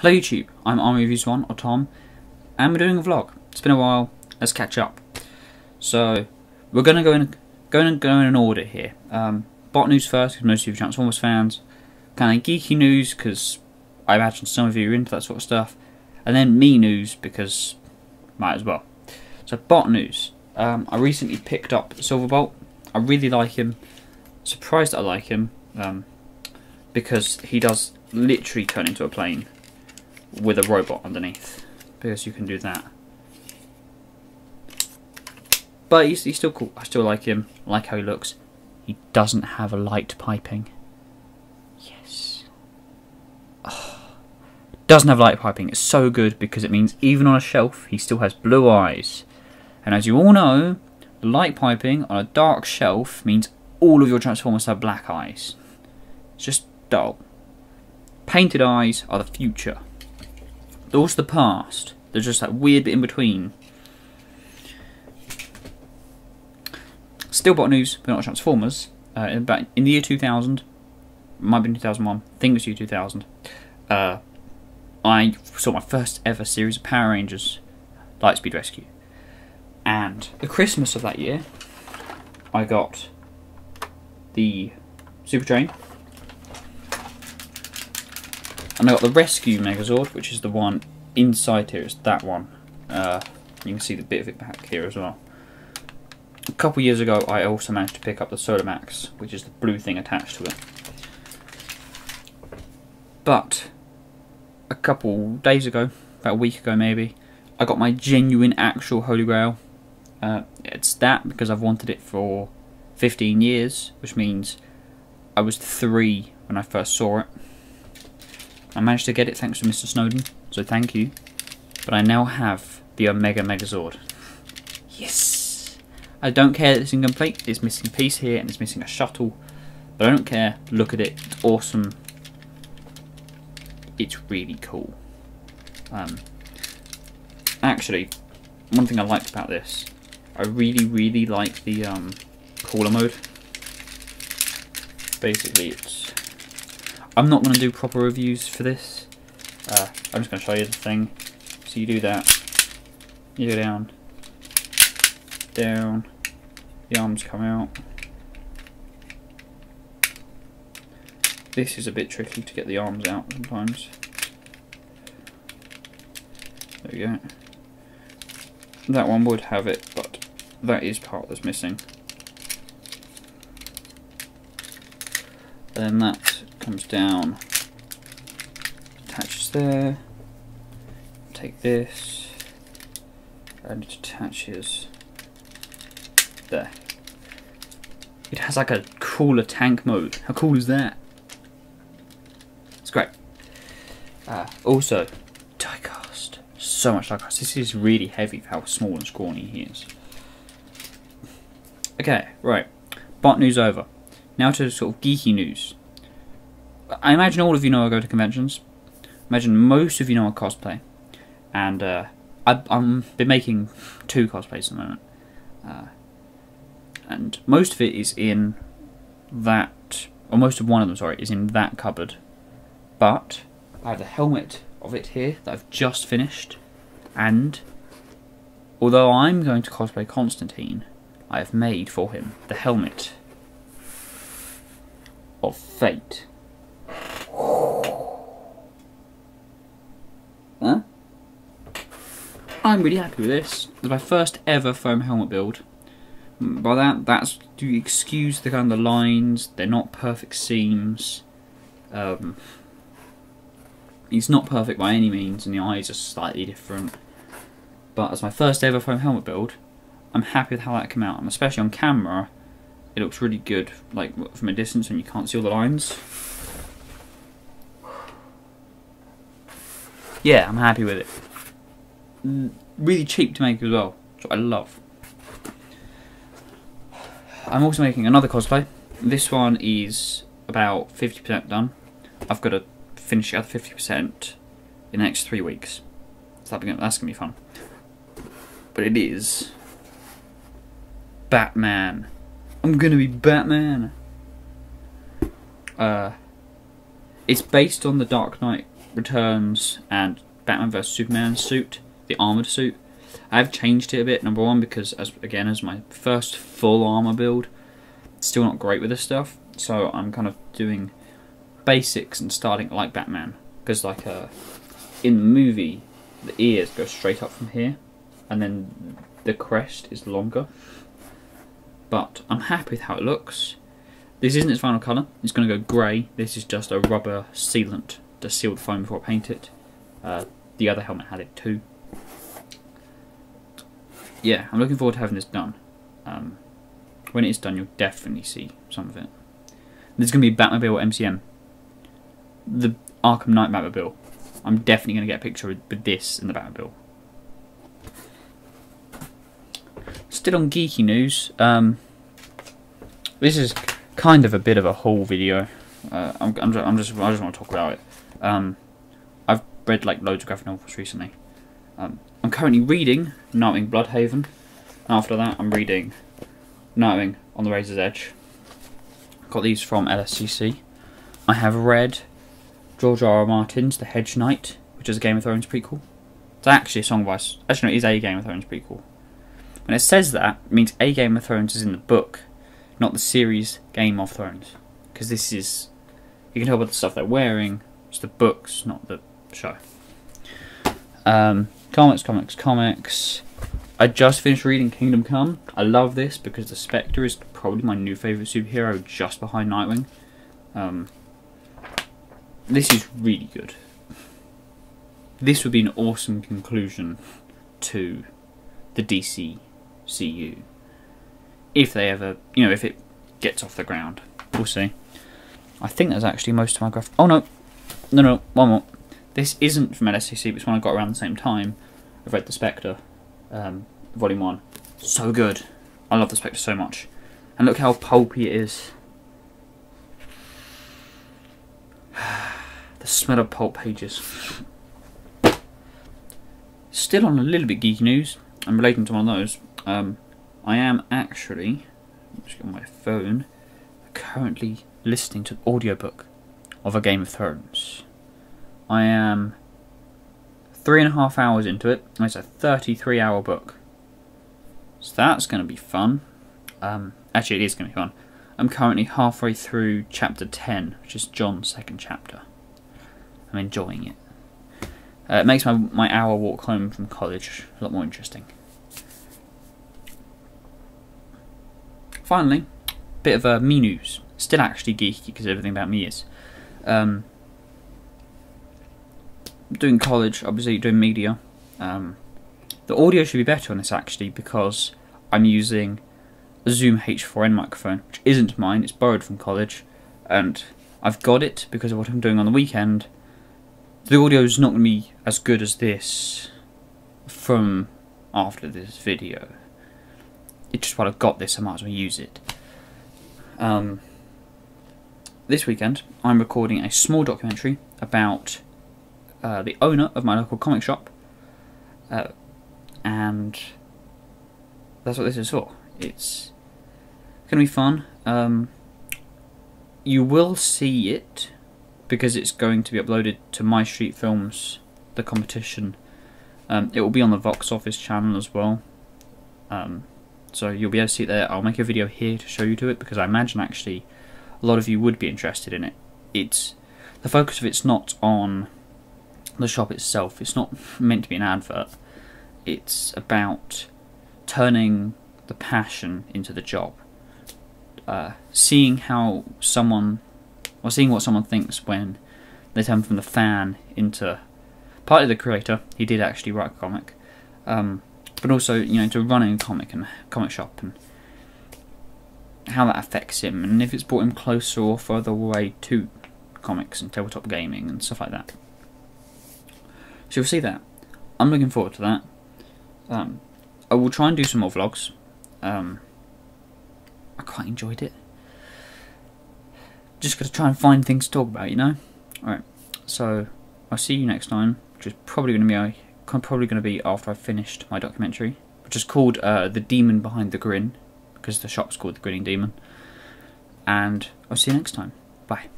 Hello YouTube, I'm Armoury Reviews One or Tom, and we're doing a vlog. It's been a while. Let's catch up. So we're gonna go in, go in, go in an order here. Um, bot news first, because most of you are Transformers fans. Kind of geeky news, because I imagine some of you are into that sort of stuff. And then me news, because might as well. So bot news. Um, I recently picked up Silverbolt. I really like him. Surprised that I like him, um, because he does literally turn into a plane with a robot underneath because you can do that. But he's, he's still cool. I still like him. Like how he looks. He doesn't have a light piping. Yes. Oh. Doesn't have light piping. It's so good because it means even on a shelf he still has blue eyes. And as you all know, light piping on a dark shelf means all of your Transformers have black eyes. It's just dull. Painted eyes are the future. Also the past. There's just that weird bit in between. Still bot news, but not Transformers. Uh, in, in the year 2000, might be 2001, I think it was year 2000, uh, I saw my first ever series of Power Rangers Lightspeed Rescue. And the Christmas of that year, I got the Super Train, and I got the Rescue Megazord, which is the one inside here. It's that one. Uh, you can see the bit of it back here as well. A couple years ago, I also managed to pick up the Sodamax, which is the blue thing attached to it. But a couple days ago, about a week ago maybe, I got my genuine actual Holy Grail. Uh, it's that because I've wanted it for 15 years, which means I was three when I first saw it. I managed to get it thanks to Mr. Snowden, so thank you. But I now have the Omega Megazord. Yes! I don't care that it's incomplete, it's missing a piece here and it's missing a shuttle. But I don't care, look at it, it's awesome. It's really cool. Um, actually, one thing I liked about this, I really, really like the um, cooler mode. Basically, it's I'm not going to do proper reviews for this. Uh, I'm just going to show you the thing. So you do that. You go down. Down. The arms come out. This is a bit tricky to get the arms out sometimes. There we go. That one would have it, but that is part that's missing. And then that comes down, attaches there, take this, and it attaches there. It has like a cooler tank mode. How cool is that? It's great. Uh, also, diecast. So much diecast. This is really heavy for how small and scrawny he is. Okay, right. Bot news over. Now to sort of geeky news. I imagine all of you know I go to conventions. Imagine most of you know I cosplay, and uh, I, I'm been making two cosplays at the moment, uh, and most of it is in that, or most of one of them, sorry, is in that cupboard. But I have the helmet of it here that I've just finished, and although I'm going to cosplay Constantine, I have made for him the helmet of fate. Huh? I'm really happy with this. It's my first ever foam helmet build. By that, that's to excuse the kind of lines. They're not perfect seams. Um, it's not perfect by any means, and the eyes are slightly different. But as my first ever foam helmet build, I'm happy with how that came out. And especially on camera, it looks really good. Like from a distance, when you can't see all the lines. Yeah, I'm happy with it. Really cheap to make as well, which I love. I'm also making another cosplay. This one is about 50% done. I've got to finish the other 50% in the next three weeks. So that's going to be fun. But it is Batman. I'm going to be Batman. Uh, it's based on the Dark Knight Returns and Batman vs Superman suit, the armored suit. I've changed it a bit. Number one because as again as my first full armor build, still not great with this stuff. So I'm kind of doing basics and starting like Batman because like uh, in the movie the ears go straight up from here and then the crest is longer. But I'm happy with how it looks. This isn't its final colour, it's going to go grey. This is just a rubber sealant the foam before I paint it. Uh, the other helmet had it too. Yeah, I'm looking forward to having this done. Um, when it is done, you'll definitely see some of it. There's going to be Batmobile MCM. The Arkham Knight Batmobile. I'm definitely going to get a picture with this in the Batmobile. Still on geeky news. Um, this is kind of a bit of a whole video. Uh, I'm, I'm, I'm, just I just want to talk about it. Um, I've read like loads of graphic novels recently. Um, I'm currently reading Nightwing Blüdhaven. After that, I'm reading Nightwing on the Razor's Edge. Got these from LSCC. I have read George R. R. Martin's The Hedge Knight, which is a Game of Thrones prequel. It's actually a song by. Actually, no, it is a Game of Thrones prequel. When it says that, it means a Game of Thrones is in the book, not the series Game of Thrones. Because this is. You can tell by the stuff they're wearing, it's the books, not the show. Um, comics, comics, comics. I just finished reading Kingdom Come. I love this because the Spectre is probably my new favourite superhero, just behind Nightwing. Um, this is really good. This would be an awesome conclusion to the DC CU. If they ever, you know, if it gets off the ground. We'll see. I think that's actually most of my graph. Oh no, no, no, one more. This isn't from LSCC, but it's one I got around the same time. I've read The Spectre, um, Volume 1. So good. I love The Spectre so much. And look how pulpy it is. the smell of pulp pages. Still on a little bit geeky news, I'm relating to one of those. Um, I am actually, just on my phone, currently listening to an audiobook of A Game of Thrones. I am three and a half hours into it, and it's a 33 hour book. So that's going to be fun. Um, actually, it is going to be fun. I'm currently halfway through chapter 10, which is Jon's second chapter. I'm enjoying it. Uh, it makes my, my hour walk home from college a lot more interesting. Finally, bit of uh, me news. Still actually geeky because everything about me is. Um, doing college, obviously doing media. Um, the audio should be better on this actually because I'm using a Zoom H4n microphone, which isn't mine, it's borrowed from college, and I've got it because of what I'm doing on the weekend. The audio is not going to be as good as this from after this video. It's just what I've got this, I might as well use it. Um, this weekend, I'm recording a small documentary about uh, the owner of my local comic shop, uh, and that's what this is for. It's going to be fun. Um, you will see it because it's going to be uploaded to My Street Films, the competition. Um, it will be on the Vox Office channel as well. Um, so you'll be able to see it there. I'll make a video here to show you to it because I imagine actually a lot of you would be interested in it. It's the focus of it's not on the shop itself. It's not meant to be an advert. It's about turning the passion into the job. Uh, seeing how someone, or seeing what someone thinks when they turn from the fan into partly the creator. He did actually write a comic, um, but also you know to running a comic and comic shop and how that affects him and if it's brought him closer or further away to comics and tabletop gaming and stuff like that. So you'll see that. I'm looking forward to that. Um, I will try and do some more vlogs. Um, I quite enjoyed it. Just got to try and find things to talk about, you know. All right. So I'll see you next time, which is probably going to be uh, probably going to be after I've finished my documentary, which is called uh, "The Demon Behind the Grin." Because the shop's called the Grinning Demon. And I'll see you next time. Bye.